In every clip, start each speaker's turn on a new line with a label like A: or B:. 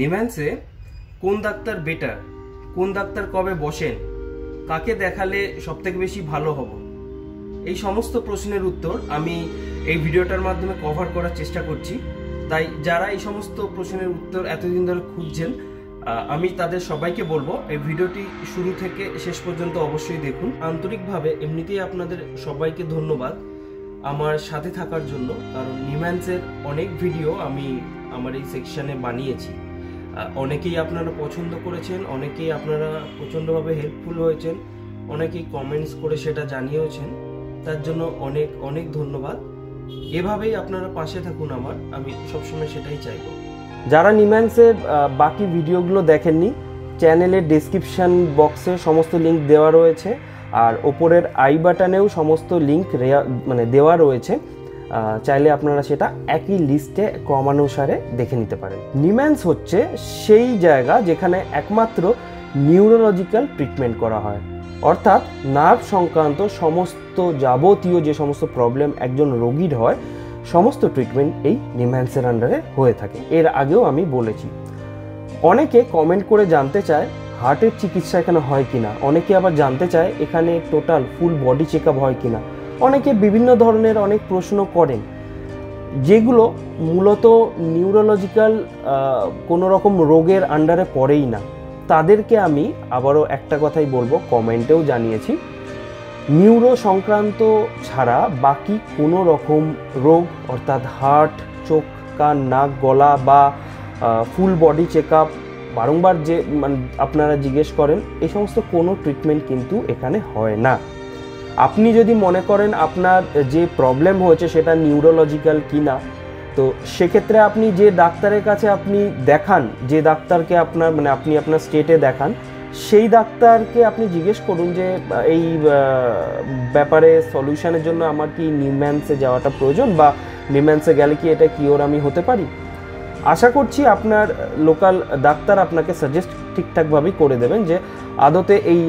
A: নিম্যান্সে, কোন doctor better কোন doctor কবে বসেন? কাকে দেখালে সবথেকে বেশি ভালো হব? এই সমস্ত প্রশ্নের উত্তর আমি এই ভিডিওটার মাধ্যমে কভার করার চেষ্টা করছি। তাই যারা এই সমস্ত প্রশ্নের উত্তর এতদিন ধরে খুঁজছেন আমি তাদের সবাইকে বলব, এই ভিডিওটি শুরু থেকে শেষ পর্যন্ত অবশ্যই দেখুন। আন্তরিকভাবে এমনিতেই আপনাদের সবাইকে ধন্যবাদ আমার সাথে থাকার জন্য, কারণ নিম্যান্সের অনেক ভিডিও আমি আমার এই সেকশানে বানিয়েছি। অনেকেই আপনারা পছন্দ করেছেন, অনেকেই আপনারা প্রচণ্ডভাবে হেল্পফুল হয়েছেন, অনেকেই কমেন্টস করে সেটা জানিয়েওছেন। তার জন্য অনেক অনেক ধন্যবাদ। এভাবেই আপনারা পাশে থাকুন আমার, আমি সবসময় সেটাই চাইব। যারা নিম্যান্সের বাকি ভিডিওগুলো দেখেননি চ্যানেলের ডেসক্রিপশন বক্সে সমস্ত লিঙ্ক দেওয়া রয়েছে, আর ওপরের আই বাটনেও সমস্ত লিংক মানে দেওয়া রয়েছে। চাইলে আপনারা সেটা একই লিস্টে ক্রমানুসারে দেখে নিতে পারেন। নিম্যান্স হচ্ছে সেই জায়গা যেখানে একমাত্র নিউরোলজিক্যাল ট্রিটমেন্ট করা হয়। অর্থাৎ নার্ভ সংক্রান্ত সমস্ত যাবতীয় যে সমস্ত প্রবলেম একজন রোগীর হয়, সমস্ত ট্রিটমেন্ট এই নিম্যান্সের আন্ডারে হয়ে থাকে। এর আগেও আমি বলেছি। অনেকে কমেন্ট করে জানতে চায় হার্টের চিকিৎসা এখানে হয় কিনা? অনেকে আবার জানতে চায়, এখানে টোটাল ফুল বডি চেক হয় কিনা? অনেকে বিভিন্ন ধরনের অনেক প্রশ্ন করেন, যেগুলো মূলত নিউরোলজিক্যাল কোনো রকম রোগের আন্ডারে পড়েই না। তাদেরকে আমি আবারও একটা কথাই বলব, কমেন্টেও জানিয়েছি। নিউরো সংক্রান্ত ছাড়া বাকি কোনো রকম রোগ, অর্থাৎ হার্ট চোখ, কান, নাক, গলা বা ফুল বডি চেক আপ বারংবার যে মানে আপনারা জিজ্ঞেস করেন এই সমস্ত কোনো ট্রিটমেন্ট কিন্তু এখানে হয় না। আপনি যদি মনে করেন আপনার যে প্রবলেম হয়েছে সেটা নিউরোলজিক্যাল কি না তো সেক্ষেত্রে আপনি যে ডাক্তারের কাছে আপনি দেখান, যে ডাক্তারকে আপনার মানে আপনি আপনার স্টেটে দেখান, সেই ডাক্তারকে আপনি জিজ্ঞেস করুন যে এই ব্যাপারে সলিউশনের জন্য আমার কি নিম্যান্সে যাওয়াটা প্রয়োজন বা নিম্যান্সে গেলে কি এটা কিওর আমি হতে পারি? আশা করছি আপনার লোকাল ডাক্তার আপনাকে সাজেস্ট ঠিকঠাকভাবেই করে দেবেন যে আদতে এই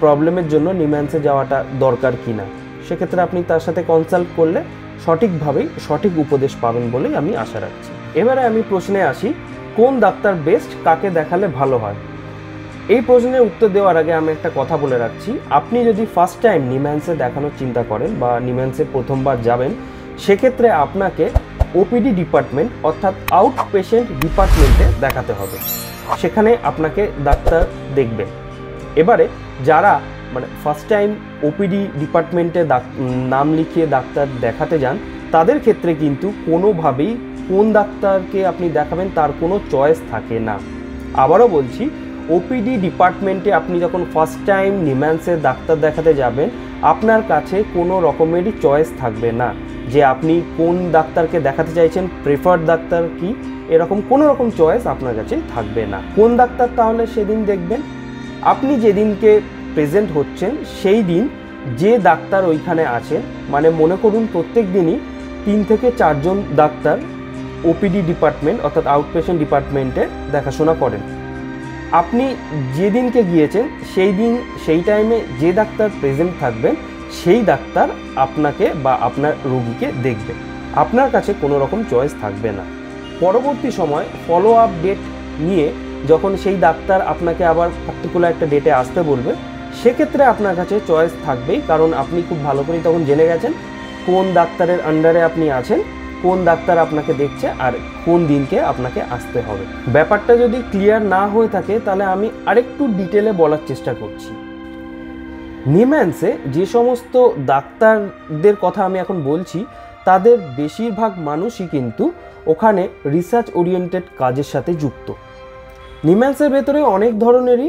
A: প্রবলেমের জন্য নিম্যান্সে যাওয়াটা দরকার কি না সেক্ষেত্রে আপনি তার সাথে কনসাল্ট করলে সঠিকভাবেই সঠিক উপদেশ পাবেন বলেই আমি আশা রাখছি। এবারে আমি প্রশ্নে আসি, কোন ডাক্তার বেস্ট কাকে দেখালে ভালো হয়? এই প্রশ্নের উত্তর দেওয়ার আগে আমি একটা কথা বলে রাখছি, আপনি যদি ফার্স্ট টাইম নিম্যান্সে দেখানোর চিন্তা করেন বা নিম্যান্সে প্রথমবার যাবেন, সেক্ষেত্রে আপনাকে ওপিডি ডিপার্টমেন্ট অর্থাৎ আউট পেশেন্ট ডিপার্টমেন্টে দেখাতে হবে। সেখানে আপনাকে ডাক্তার দেখবে। এবারে যারা মানে ফার্স্ট টাইম ওপিডি ডিপার্টমেন্টে নাম লিখিয়ে ডাক্তার দেখাতে যান, তাদের ক্ষেত্রে কিন্তু কোনোভাবেই কোন ডাক্তারকে আপনি দেখাবেন তার কোনো চয়েস থাকে না। আবারও বলছি ওপিডি ডিপার্টমেন্টে আপনি যখন ফার্স্ট টাইম নিম্যান্সের ডাক্তার দেখাতে যাবেন, আপনার কাছে কোনো রকমেরই চয়েস থাকবে না। যে আপনি কোন ডাক্তারকে দেখাতে চাইছেন প্রেফার্ড ডাক্তার কি, এরকম কোনো রকম চয়েস আপনার কাছে থাকবে না। কোন ডাক্তার তাহলে সেদিন দেখবেন? আপনি যেদিনকে প্রেজেন্ট হচ্ছেন, সেই দিন যে ডাক্তার ওইখানে আছেন মানে মনে করুন প্রত্যেক দিনই তিন থেকে চারজন ডাক্তার ওপিডি ডিপার্টমেন্ট অর্থাৎ আউটপেশেন্ট ডিপার্টমেন্টে দেখাশোনা করেন। আপনি যেদিনকে গিয়েছেন, সেই দিন, সেই টাইমে যে ডাক্তার প্রেজেন্ট থাকবেন, সেই ডাক্তার আপনাকে বা আপনার রোগীকে দেখবে। আপনার কাছে কোনো রকম চয়েস থাকবে না। পরবর্তী সময় ফলো আপ ডেট নিয়ে যখন সেই ডাক্তার আপনাকে আবার পার্টিকুলার একটা ডেটে আসতে বলবে, সেক্ষেত্রে আপনার কাছে চয়েস থাকবেই, কারণ আপনি খুব ভালো করেই তখন জেনে গেছেন কোন ডাক্তারের আন্ডারে আপনি আছেন। কোন ডাক্তার আপনাকে দেখছে আর কোন দিনকে আপনাকে আসতে হবে। ব্যাপারটা যদি ক্লিয়ার না হয়ে থাকে, তাহলে আমি আরেকটু ডিটেলে বলার চেষ্টা করছি। নিম্যান্সে যে সমস্ত ডাক্তারদের কথা আমি এখন বলছি, তাদের বেশিরভাগ মানুষই কিন্তু ওখানে রিসার্চ ওরিয়েন্টেড কাজের সাথে যুক্ত। নিম্যান্সের ভেতরে অনেক ধরনেরই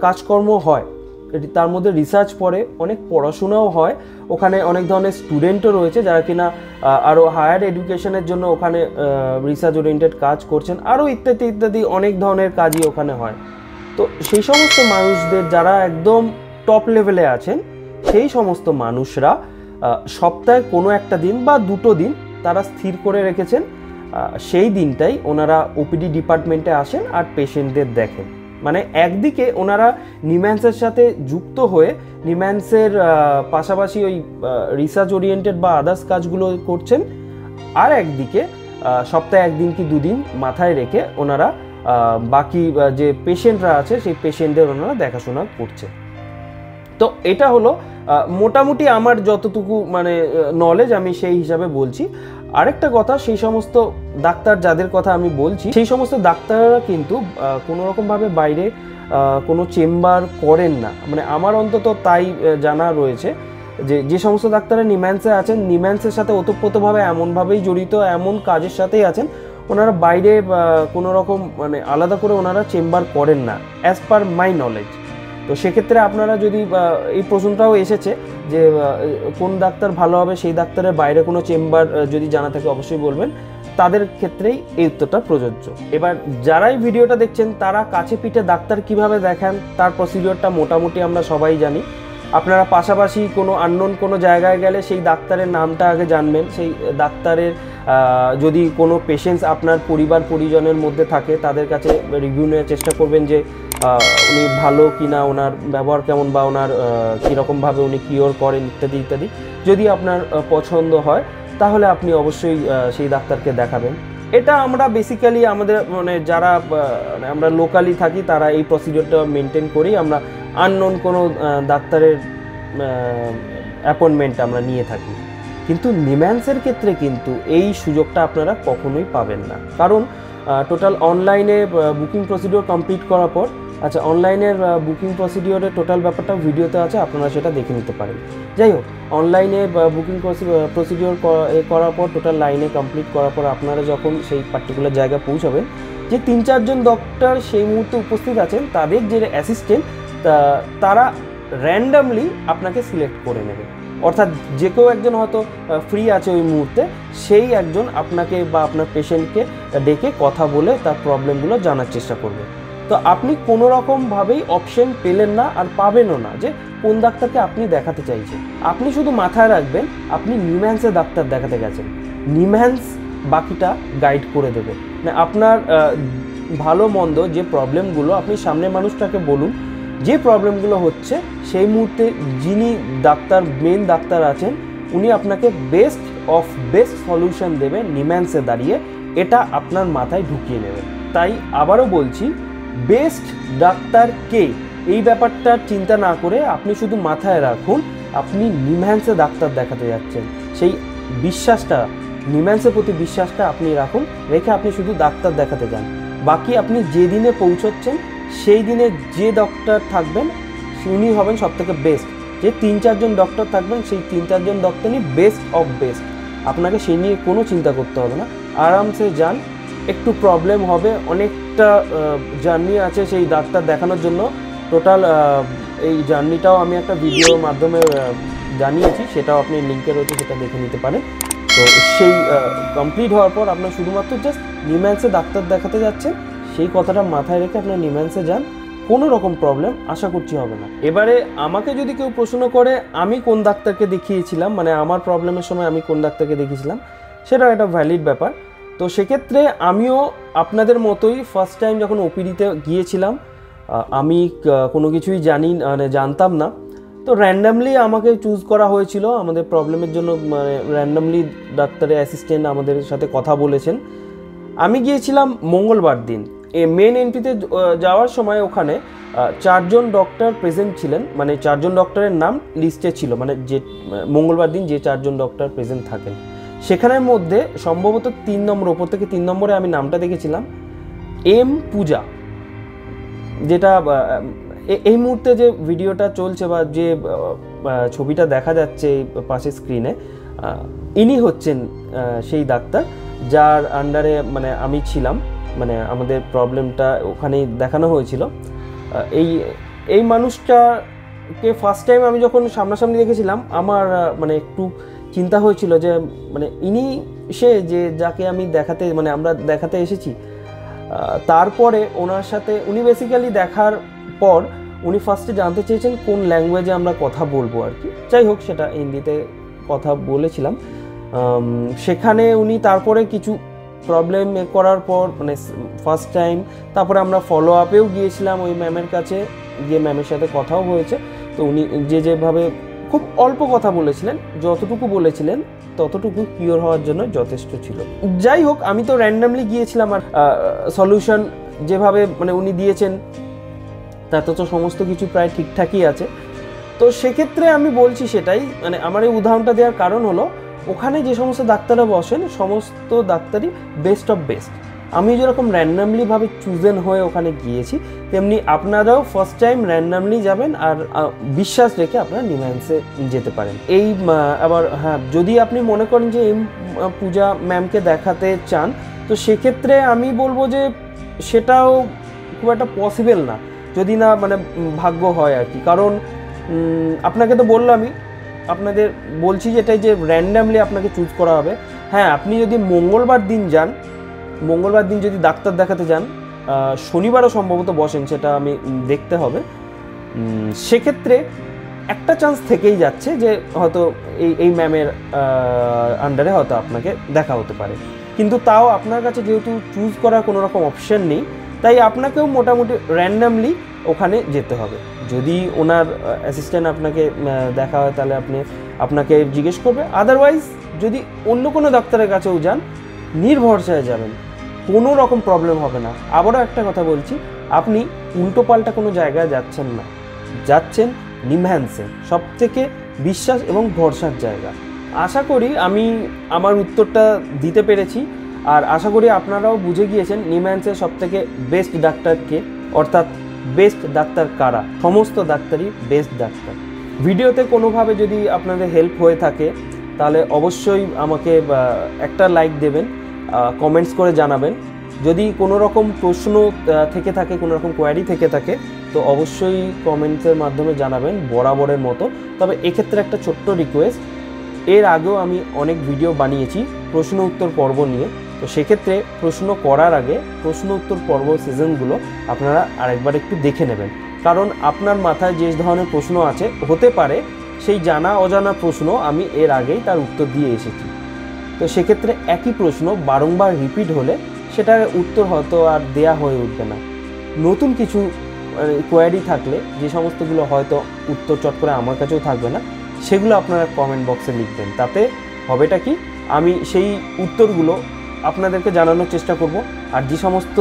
A: কাজকর্ম হয়। তার মধ্যে রিসার্চ পড়ে, অনেক পড়াশোনাও হয়। ওখানে অনেক ধরনের স্টুডেন্টও রয়েছে যারা কিনা আরও হায়ার এডুকেশনের জন্য ওখানে রিসার্চ ওরিয়েন্টেড কাজ করছেন আরও ইত্যাদি ইত্যাদি অনেক ধরনের কাজই ওখানে হয়। তো সেই সমস্ত মানুষদের যারা একদম টপ লেভেলে আছেন, সেই সমস্ত মানুষরা সপ্তাহে কোনো একটা দিন বা দুটো দিন তারা স্থির করে রেখেছেন। সেই দিনটাই ওনারা ওপিডি ডিপার্টমেন্টে আসেন আর পেশেন্টদের দেখেন। মানে একদিকে ওনারা নিম্যান্সের সাথে যুক্ত হয়ে নিম্যান্সের পাশাপাশি ওই রিসার্চ ওরিয়েন্টেড বা আদার্স কাজগুলো করছেন, আর একদিকে সপ্তাহে একদিন কি দুদিন মাথায় রেখে ওনারা
B: বাকি যে পেশেন্টরা আছে, সেই পেশেন্টদের ওনারা দেখাশোনা করছে। তো এটা হলো মোটামুটি আমার যতটুকু মানে নলেজ আমি সেই হিসাবে বলছি। আরেকটা কথা, সেই সমস্ত ডাক্তার যাদের কথা আমি বলছি, সেই সমস্ত ডাক্তাররা কিন্তু কোনো রকমভাবে বাইরে কোনো চেম্বার করেন না। মানে আমার অন্তত তাই জানা রয়েছে যে যে সমস্ত ডাক্তাররা নিম্যান্সে আছেন, নিম্যান্সের সাথে ওতপ্রোতভাবে এমনভাবেই জড়িত, এমন কাজের সাথেই আছেন, ওনারা বাইরে কোনো রকম মানে আলাদা করে ওনারা চেম্বার করেন না অ্যাজ পার মাই নলেজ তো সেক্ষেত্রে আপনারা যদি এই প্রশ্নটাও এসেছে যে কোন ডাক্তার ভালো হবে, সেই ডাক্তারের বাইরে কোনো চেম্বার যদি জানা থাকে অবশ্যই বলবেন। তাদের ক্ষেত্রেই এই উত্তরটা প্রযোজ্য। এবার যারাই ভিডিওটা দেখছেন, তারা কাছে পিঠে ডাক্তার কীভাবে দেখান, তার প্রসিডিওরটা মোটামুটি আমরা সবাই জানি। আপনারা পাশাপাশি কোনো আননোন কোনো জায়গায় গেলে সেই ডাক্তারের নামটা আগে জানবেন। সেই ডাক্তারের যদি কোনো পেশেন্টস আপনার পরিবার পরিজনের মধ্যে থাকে, তাদের কাছে রিভিউ নেওয়ার চেষ্টা করবেন যে উনি ভালো কি না ওনার ব্যবহার কেমন বা ওনার কীরকমভাবে উনি কিওর করেন ইত্যাদি ইত্যাদি। যদি আপনার পছন্দ হয়, তাহলে আপনি অবশ্যই সেই ডাক্তারকে দেখাবেন। এটা আমরা বেসিক্যালি আমাদের মানে যারা মানে আমরা লোকালি থাকি, তারা এই প্রসিডিওরটা মেনটেন করেই আমরা আননোন কোনো ডাক্তারের অ্যাপয়েন্টমেন্ট আমরা নিয়ে থাকি। কিন্তু নিম্যান্সের ক্ষেত্রে কিন্তু এই সুযোগটা আপনারা কখনোই পাবেন না। কারণ টোটাল অনলাইনে বুকিং প্রসিডিওর কমপ্লিট করার পর আচ্ছা অনলাইনের বুকিং প্রসিডিওরের টোটাল ব্যাপারটা ভিডিওতে আছে, আপনারা সেটা দেখে নিতে পারেন। যাই হোক, অনলাইনে বুকিং প্রসিডিওর করার পর টোটাল লাইনে কমপ্লিট করার পর আপনারা যখন সেই পার্টিকুলার জায়গায় পৌঁছাবেন, যে তিন চারজন ডক্টর সেই মুহূর্তে উপস্থিত আছেন, তাদের যে অ্যাসিস্ট্যান্ট তা, তারা র্যান্ডামলি আপনাকে সিলেক্ট করে নেবে। অর্থাৎ যে কেউ একজন হয়তো ফ্রি আছে ওই মুহূর্তে, সেই একজন আপনাকে বা আপনার পেশেন্টকে ডেকে কথা বলে তার প্রবলেমগুলো জানার চেষ্টা করবে। তো আপনি কোনো রকমভাবেই অপশন পেলেন না আর পাবেনও না যে কোন ডাক্তারকে আপনি দেখাতে চাইছেন। আপনি শুধু মাথায় রাখবেন, আপনি নিম্যান্সে ডাক্তার দেখাতে গেছেন। নিম্যান্স বাকিটা গাইড করে দেবে। মানে আপনার ভালো মন্দ যে প্রবলেমগুলো আপনি সামনে মানুষটাকে বলুন, যে প্রবলেমগুলো হচ্ছে সেই মুহূর্তে যিনি ডাক্তার মেন ডাক্তার আছেন, উনি আপনাকে বেস্ট অফ বেস্ট সলিউশন দেবে নিম্যান্সে দাঁড়িয়ে। এটা আপনার মাথায় ঢুকিয়ে নেবে। তাই আবারও বলছি বেস্ট ডাক্তার কে? এই ব্যাপারটা চিন্তা না করে আপনি শুধু মাথায় রাখুন, আপনি নিম্যান্সে ডাক্তার দেখাতে যাচ্ছেন। সেই বিশ্বাসটা নিম্যান্সের প্রতি বিশ্বাসটা আপনি রাখুন, রেখে আপনি শুধু ডাক্তার দেখাতে যান। বাকি আপনি যে দিনে পৌঁছচ্ছেন, সেই দিনে যে ডক্টর থাকবেন, উনি হবেন সব থেকে বেস্ট। যে তিন চারজন ডক্টর থাকবেন, সেই তিন চারজন ডক্টরই বেস্ট অফ বেস্ট। আপনাকে সেই নিয়ে কোনো চিন্তা করতে হবে না। আরামসে যান একটু প্রবলেম হবে। অনেকটা জার্নি আছে সেই ডাক্তার দেখানোর জন্য। টোটাল এই জার্নিটাও আমি একটা ভিডিওর মাধ্যমে জানিয়েছি। সেটাও আপনি লিঙ্কে রয়েছে, সেটা দেখে নিতে পারেন। তো সেই কমপ্লিট হওয়ার পর আপনার শুধুমাত্র জাস্ট নিম্যান্সে ডাক্তার দেখাতে যাচ্ছেন সেই কথাটা মাথায় রেখে আপনার নিম্যান্সে যান। কোনো রকম প্রবলেম আশা করছি হবে না। এবারে আমাকে যদি কেউ প্রশ্ন করে, আমি কোন ডাক্তারকে দেখিয়েছিলাম? মানে আমার প্রবলেমের সময় আমি কোন ডাক্তারকে দেখিয়েছিলাম? সেটাও একটা ভ্যালিড ব্যাপার। তো সেক্ষেত্রে আমিও আপনাদের মতোই ফার্স্ট টাইম যখন ওপিডিতে গিয়েছিলাম আমি কোনো কিছুই জানি মানে জানতাম না। তো র্যান্ডামলি আমাকে চুজ করা হয়েছিল, আমাদের প্রবলেমের জন্য মানে র্যান্ডামলি ডাক্তারের অ্যাসিস্ট্যান্ট আমাদের সাথে কথা বলেছেন। আমি গিয়েছিলাম মঙ্গলবার দিন। এ মেন এন্ট্রিতে যাওয়ার সময় ওখানে চারজন ডক্টর প্রেজেন্ট ছিলেন মানে চারজন ডক্টরের নাম লিস্টে ছিল মানে যে মঙ্গলবার দিন যে চারজন ডক্টর প্রেজেন্ট থাকেন। সেখানের মধ্যে সম্ভবত তিন নম্বর, ওপর থেকে তিন নম্বরে আমি নামটা দেখেছিলাম, এম পূজা, যেটা এই মুহূর্তে যে ভিডিওটা চলছে বা যে ছবিটা দেখা যাচ্ছে এই পাশে স্ক্রিনে ইনি হচ্ছেন সেই ডাক্তার, যার আন্ডারে মানে আমি ছিলাম মানে আমাদের প্রবলেমটা ওখানেই দেখানো হয়েছিল। এই এই মানুষটাকে ফার্স্ট টাইম আমি যখন সামনাসামনি দেখেছিলাম, আমার মানে একটু চিন্তা হয়েছিল যে মানে ইনি সে যে যাকে আমি দেখাতে মানে আমরা দেখাতে এসেছি তারপরে ওনার সাথে, উনি বেসিক্যালি দেখার পর উনি ফার্স্টে জানতে চেয়েছেন কোন ল্যাঙ্গুয়েজে আমরা কথা বলব আর কি। যাই হোক, সেটা হিন্দিতে কথা বলেছিলাম। সেখানে উনি তারপরে কিছু প্রবলেম করার পর মানে ফার্স্ট টাইম তারপরে আমরা ফলো আপেও গিয়েছিলাম ওই ম্যামের কাছে, গিয়ে ম্যামের সাথে কথাও হয়েছে। তো উনি, যে যেভাবে খুব অল্প কথা বলেছিলেন, যতটুকু বলেছিলেন, ততটুকু কিওর হওয়ার জন্য যথেষ্ট ছিল। যাই হোক, আমি তো র্যান্ডামলি গিয়েছিলাম আর সলিউশন যেভাবে মানে উনি দিয়েছেন, তাতে তো সমস্ত কিছু প্রায় ঠিকঠাকই আছে। তো সেক্ষেত্রে আমি বলছি সেটাই মানে আমার এই উদাহরণটা দেওয়ার কারণ হলো, ওখানে যে সমস্ত ডাক্তাররা বসেন, সমস্ত ডাক্তারই বেস্ট অফ বেস্ট আমি যেরকম র্যান্ডামলিভাবে চুজেন হয়ে ওখানে গিয়েছি, তেমনি আপনারাও ফার্স্ট টাইম র্যান্ডামলি যাবেন আর বিশ্বাস রেখে আপনারা নিমান্সে যেতে পারেন। এই আবার হ্যাঁ যদি আপনি মনে করেন যে এই পূজা ম্যামকে দেখাতে চান, তো সেক্ষেত্রে আমি বলব যে সেটাও খুব একটা পসিবল না। যদি না মানে ভাগ্য হয় আর কি। কারণ আপনাকে তো বললামই, আপনাদের বলছি যেটাই যে র্যান্ডামলি আপনাকে চুজ করা হবে। হ্যাঁ আপনি যদি মঙ্গলবার দিন যান মঙ্গলবার দিন যদি ডাক্তার দেখাতে যান শনিবারও সম্ভবত বসেন, সেটা আমি দেখতে হবে। সেক্ষেত্রে একটা চান্স থেকেই যাচ্ছে যে হয়তো এই এই ম্যামের আন্ডারে হয়তো আপনাকে দেখা হতে পারে। কিন্তু তাও আপনার কাছে যেহেতু চুজ করার কোনো রকম অপশন নেই, তাই আপনাকেও মোটামুটি র্যান্ডামলি ওখানে যেতে হবে। যদি ওনার অ্যাসিস্ট্যান্ট আপনাকে দেখা হয়, তাহলে আপনি, আপনাকে জিজ্ঞেস করবে। আদারওয়াইজ যদি অন্য কোনো ডাক্তারের কাছেও যান নির্ভরসায় যাবেন। কোনো রকম প্রবলেম হবে না। আবারও একটা কথা বলছি, আপনি উল্টো পাল্টা কোনো জায়গায় যাচ্ছেন না। যাচ্ছেন নিমহ্যান্সে সব থেকে বিশ্বাস এবং ভরসার জায়গা। আশা করি আমি আমার উত্তরটা দিতে পেরেছি, আর আশা করি আপনারাও বুঝে গিয়েছেন নিমহ্যান্সের সব থেকে বেস্ট ডাক্তারকে অর্থাৎ বেস্ট ডাক্তার কারা। সমস্ত ডাক্তারই বেস্ট ডাক্তার ভিডিওতে কোনোভাবে যদি আপনাদের হেল্প হয়ে থাকে, তাহলে অবশ্যই আমাকে একটা লাইক দেবেন। কমেন্টস করে জানাবেন। যদি কোনো রকম প্রশ্ন থেকে থাকে কোনো রকম কোয়ারি থেকে থাকে, তো অবশ্যই কমেন্টসের মাধ্যমে জানাবেন বরাবরের মতো। তবে এক্ষেত্রে একটা ছোট্ট রিকোয়েস্ট এর আগেও আমি অনেক ভিডিও বানিয়েছি, প্রশ্ন উত্তর পর্ব নিয়ে। তো সেক্ষেত্রে প্রশ্ন করার আগে প্রশ্ন উত্তর পর্ব সিজনগুলো আপনারা আরেকবার একটু দেখে নেবেন। কারণ আপনার মাথায় যে ধরনের প্রশ্ন আছে, হতে পারে সেই জানা অজানা প্রশ্ন আমি এর আগেই তার উত্তর দিয়ে এসেছি। তো সেক্ষেত্রে একই প্রশ্ন বারংবার রিপিট হলে সেটার উত্তর হয়তো আর দেয়া হয়ে উঠবে না। নতুন কিছু কোয়ারি থাকলে যে সমস্তগুলো হয়তো উত্তর চট করে আমার কাছেও থাকবে না, সেগুলো আপনারা কমেন্ট বক্সে লিখবেন। তাতে হবেটা কি? আমি সেই উত্তরগুলো আপনাদেরকে জানানোর চেষ্টা করব। আর যে সমস্ত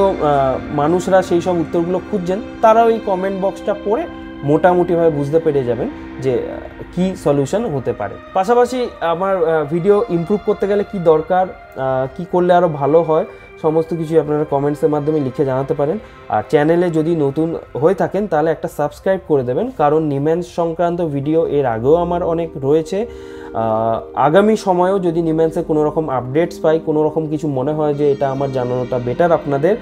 B: মানুষরা সেই সব উত্তরগুলো খুঁজছেন, তারাও এই কমেন্ট বক্সটা পড়ে মোটামুটিভাবে বুঝতে পেরে যাবেন যে কি সলিউশন হতে পারে। পাশাপাশি আমার ভিডিও ইমপ্রুভ করতে গেলে কি দরকার কি করলে আরও ভালো হয়, সমস্ত কিছু আপনারা কমেন্টসের মাধ্যমে লিখে জানাতে পারেন। আর চ্যানেলে যদি নতুন হয়ে থাকেন, তাহলে একটা সাবস্ক্রাইব করে দেবেন, কারণ নিম্যান্স সংক্রান্ত ভিডিও এর আগেও আমার অনেক রয়েছে। আগামী সময়েও যদি নিম্যান্সের কোনো রকম আপডেটস পাই কোনো রকম কিছু মনে হয় যে, এটা আমার জানানোটা বেটার আপনাদের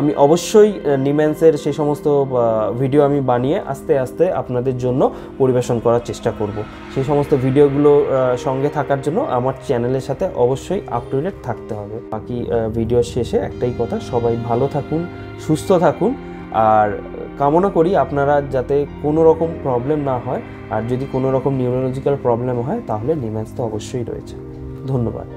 B: আমি অবশ্যই নিম্যান্সের সেই সমস্ত ভিডিও আমি বানিয়ে আস্তে আস্তে আপনাদের জন্য পরিবেশন করার চেষ্টা করব। সেই সমস্ত ভিডিওগুলো সঙ্গে থাকার জন্য আমার চ্যানেলের সাথে অবশ্যই আপ টু ডেট থাকতে হবে। বাকি ভিডিওর শেষে একটাই কথা, সবাই ভালো থাকুন, সুস্থ থাকুন। আর কামনা করি আপনারা যাতে কোনো রকম প্রবলেম না হয়, আর যদি কোনো রকম নিউরোলজিক্যাল প্রবলেম হয়, তাহলে নিম্যান্স তো অবশ্যই রয়েছে। ধন্যবাদ।